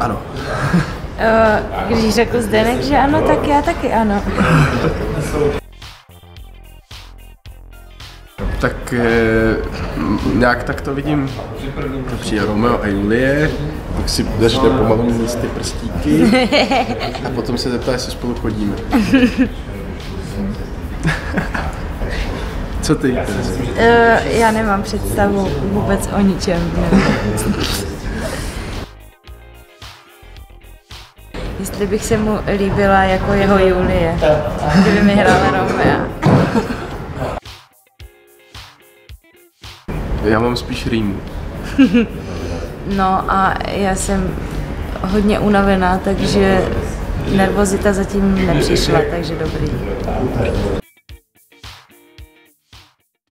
Ano. Uh, když řekl Zdenek, že ano, tak já taky ano. Tak eh, nějak tak to vidím. To přijde Romeo a Julie, tak si začne pomalu míst ty prstíky a potom se zeptá, jestli spolu chodíme. Co ty? Uh, já nemám představu vůbec o ničem. Jestli bych se mu líbila jako jeho Julie, kdyby mi hrála Romea. Já mám spíš rýmu. No a já jsem hodně unavená, takže nervozita zatím nepřišla, takže dobrý.